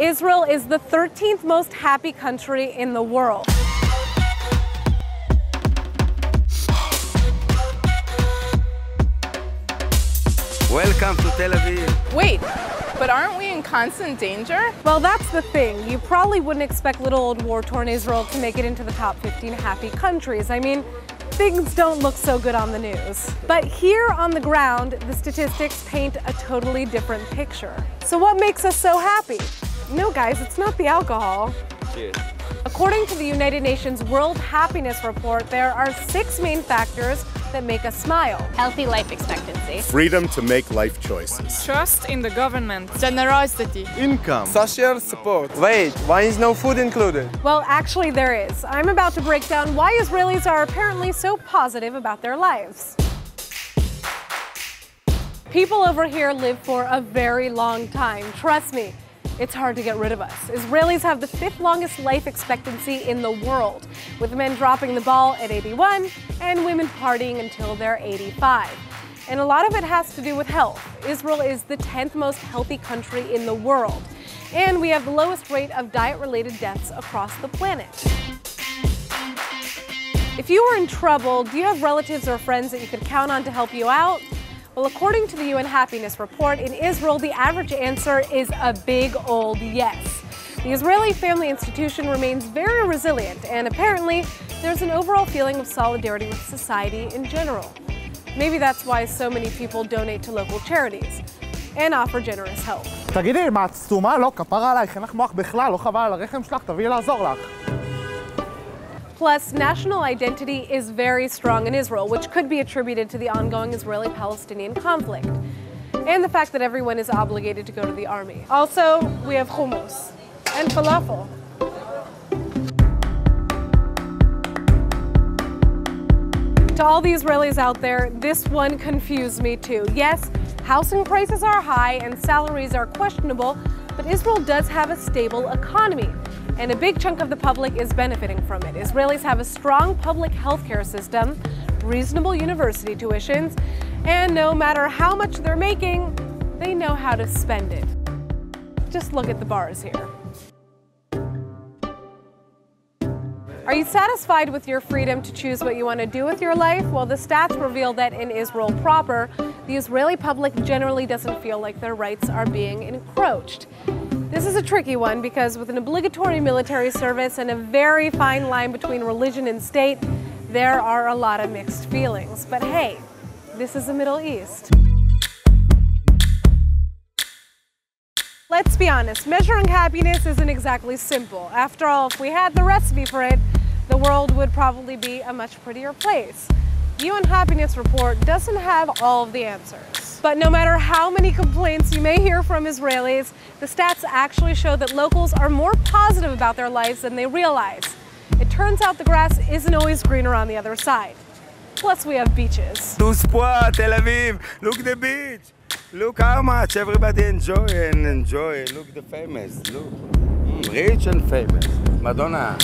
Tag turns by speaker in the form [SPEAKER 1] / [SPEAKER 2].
[SPEAKER 1] Israel is the 13th most happy country in the world.
[SPEAKER 2] Welcome to Tel Aviv.
[SPEAKER 3] Wait, but aren't we in constant danger?
[SPEAKER 1] Well, that's the thing. You probably wouldn't expect little old war-torn Israel to make it into the top 15 happy countries. I mean, things don't look so good on the news. But here on the ground, the statistics paint a totally different picture. So what makes us so happy? No, guys, it's not the alcohol.
[SPEAKER 2] Cheers.
[SPEAKER 1] According to the United Nations World Happiness Report, there are six main factors that make us smile.
[SPEAKER 4] Healthy life expectancy.
[SPEAKER 5] Freedom to make life choices.
[SPEAKER 3] Trust in the government. Generosity.
[SPEAKER 5] Income.
[SPEAKER 6] Social support. Wait, why is no food included?
[SPEAKER 1] Well, actually, there is. I'm about to break down why Israelis are apparently so positive about their lives. People over here live for a very long time. Trust me, it's hard to get rid of us. Israelis have the fifth longest life expectancy in the world, with men dropping the ball at 81 and women partying until they're 85. And a lot of it has to do with health. Israel is the 10th most healthy country in the world, and we have the lowest rate of diet-related deaths across the planet. If you were in trouble, do you have relatives or friends that you could count on to help you out? Well, according to the UN Happiness Report, in Israel, the average answer is a big old yes. The Israeli Family Institution remains very resilient, and apparently, there's an overall feeling of solidarity with society in general. Maybe that's why so many people donate to local charities and offer generous help.
[SPEAKER 7] תגידי, מה, את סתומה? לא, כפרה עלייך, אין לך מוח בכלל, לא חבל על הרחם שלך, תביאי לעזור לך.
[SPEAKER 1] Plus, national identity is very strong in Israel, which could be attributed to the ongoing Israeli Palestinian conflict and the fact that everyone is obligated to go to the army. Also, we have hummus and falafel. To all the Israelis out there, this one confused me too. Yes, housing prices are high and salaries are questionable, but Israel does have a stable economy and a big chunk of the public is benefiting from it. Israelis have a strong public healthcare system, reasonable university tuitions, and no matter how much they're making, they know how to spend it. Just look at the bars here. Are you satisfied with your freedom to choose what you want to do with your life? Well, the stats reveal that in Israel proper, the Israeli public generally doesn't feel like their rights are being encroached. This is a tricky one because with an obligatory military service and a very fine line between religion and state, there are a lot of mixed feelings. But hey, this is the Middle East. Let's be honest, measuring happiness isn't exactly simple. After all, if we had the recipe for it, the world would probably be a much prettier place. UN Happiness Report doesn't have all of the answers. But no matter how many complaints you may hear from Israelis, the stats actually show that locals are more positive about their lives than they realize. It turns out the grass isn't always greener on the other side. Plus, we have beaches.
[SPEAKER 2] Tel Aviv. Look the beach. Look how much everybody enjoy and enjoy. Look the famous. Look. Rich and famous. Madonna.